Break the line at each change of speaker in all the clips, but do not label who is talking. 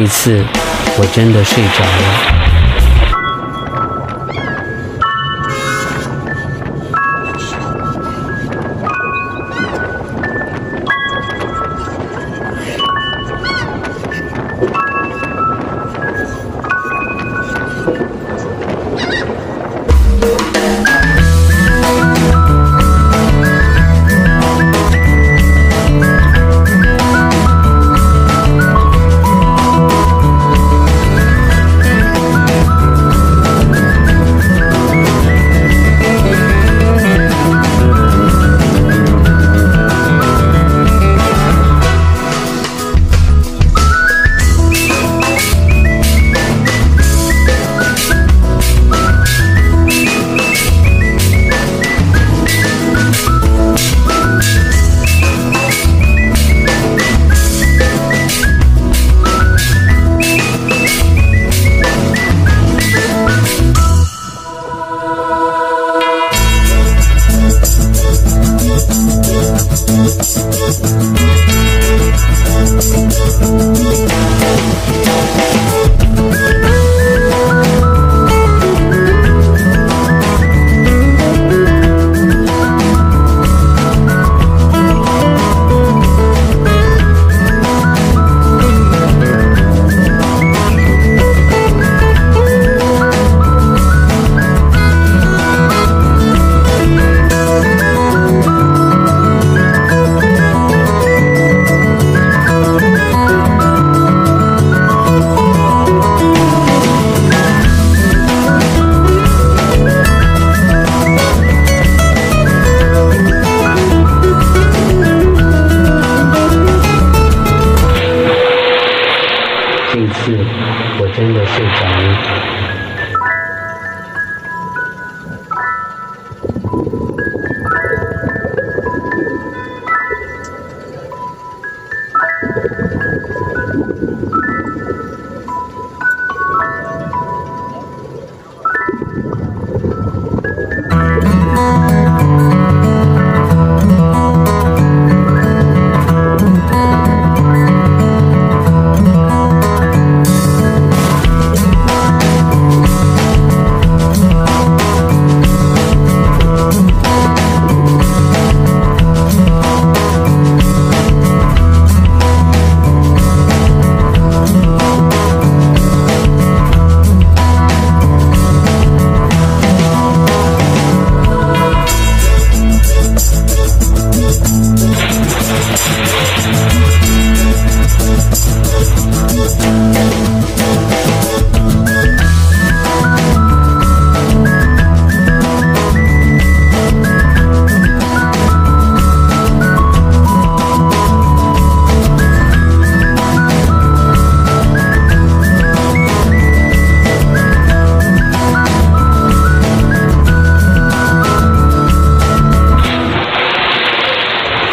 这一次，我真的睡着了。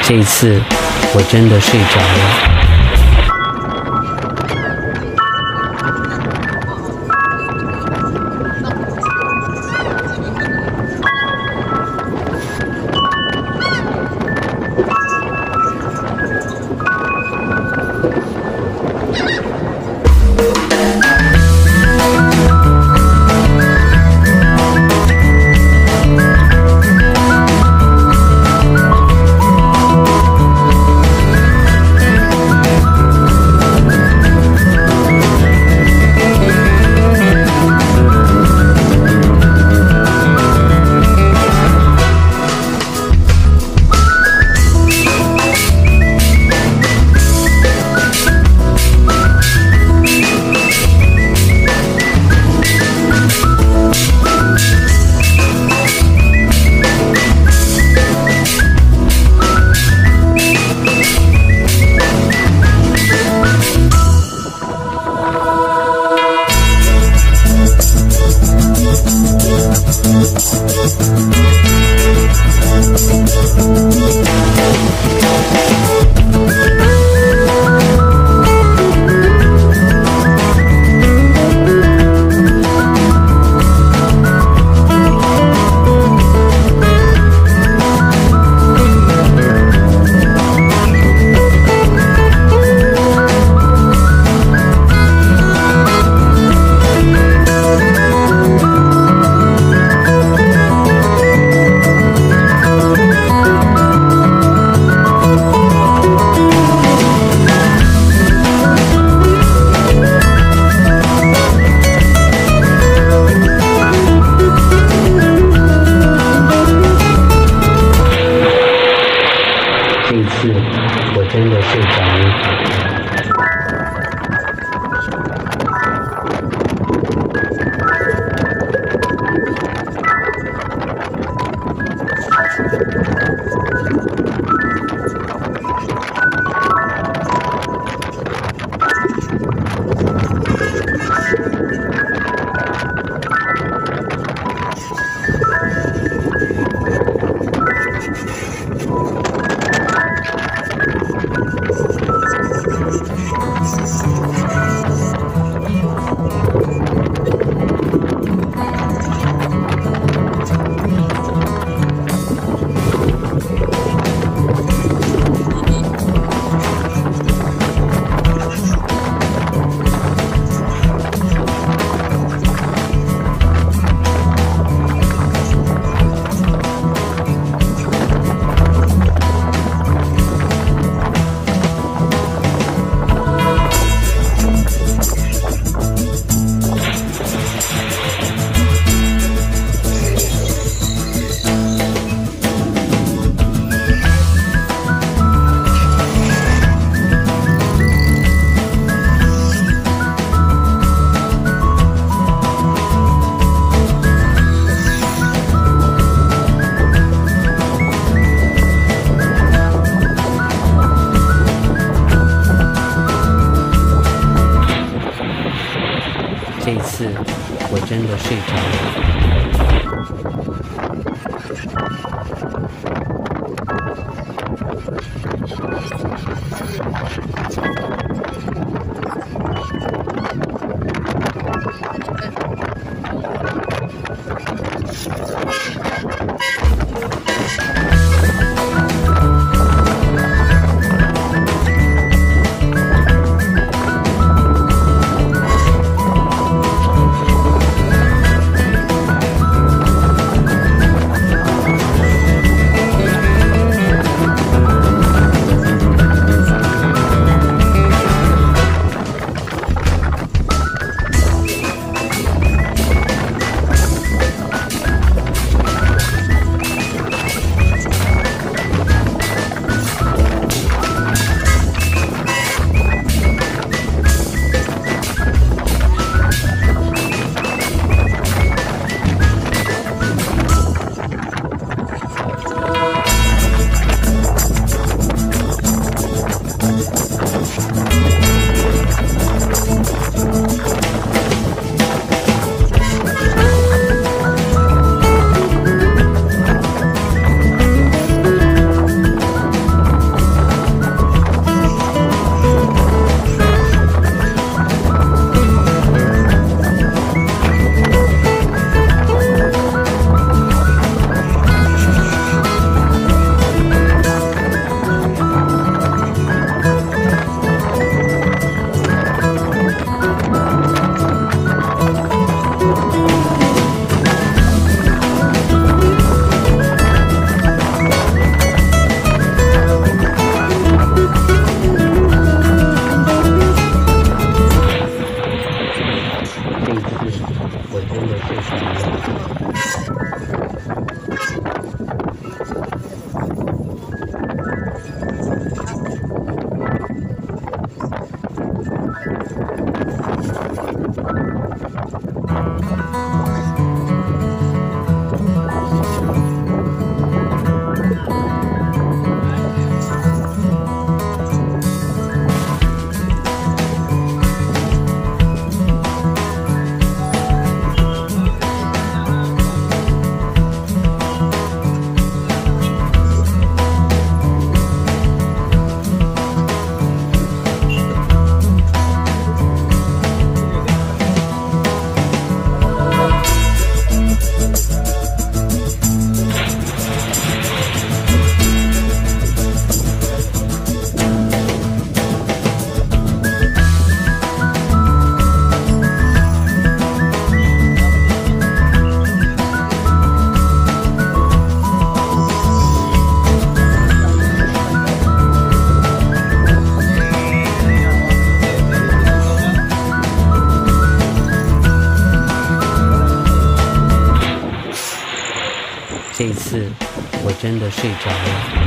这次我真的睡着了。这一次，我真的睡着了。 次，我真的睡着了。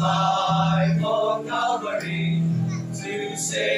life on Calvary to save.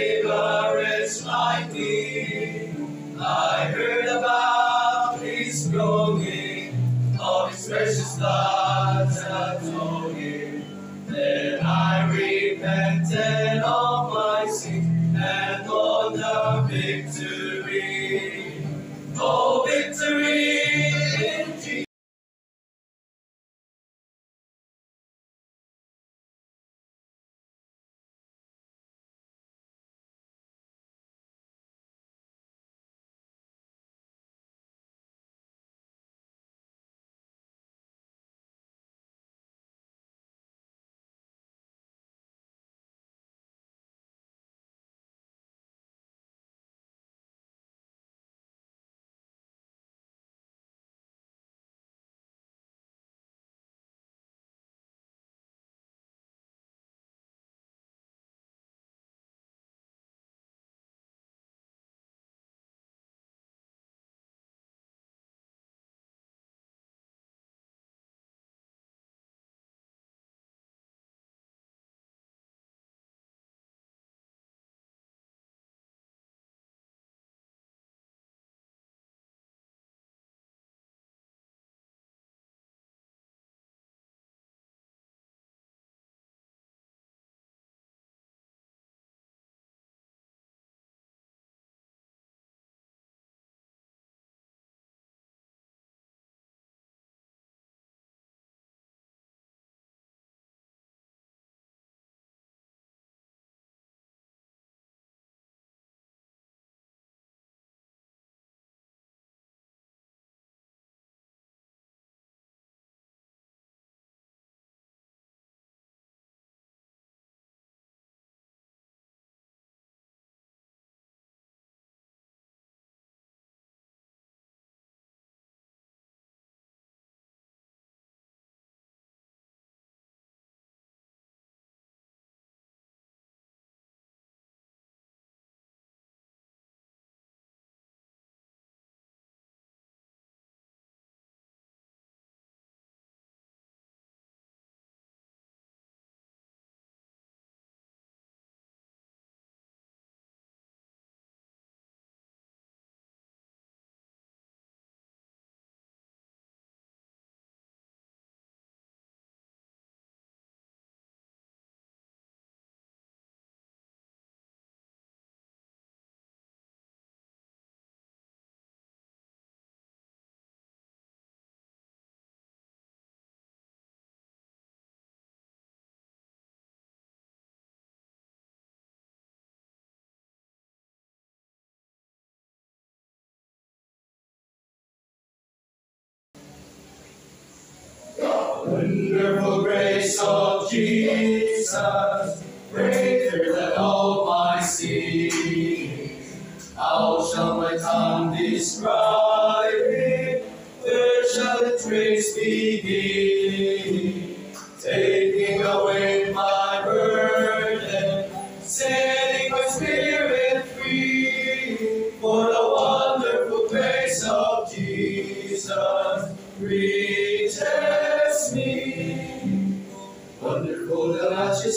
Wonderful grace of Jesus, greater than all my sins. How shall my tongue describe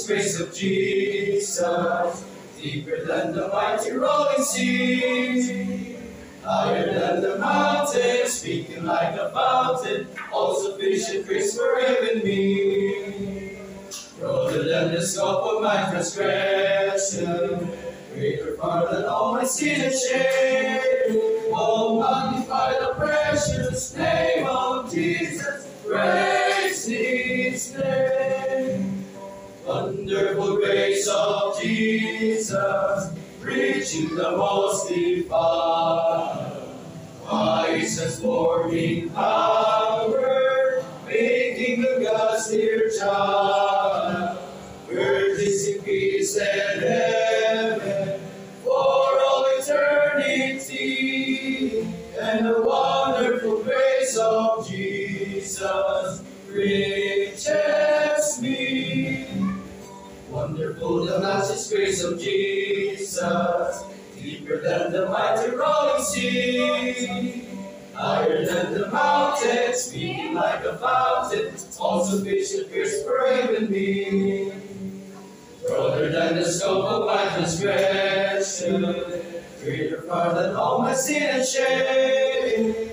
grace of Jesus, deeper than the mighty rolling sea. Higher than the mountain, speaking like a fountain, all sufficient grace for even me. Broader than the scope of my transgression, greater far than all my sin and shame. Oh, magnify the precious name of Jesus, praise His name. Wonderful grace of Jesus, reaching the most far. Wise as forming power, making the God's dear child. Virgins in peace and heaven, all my sin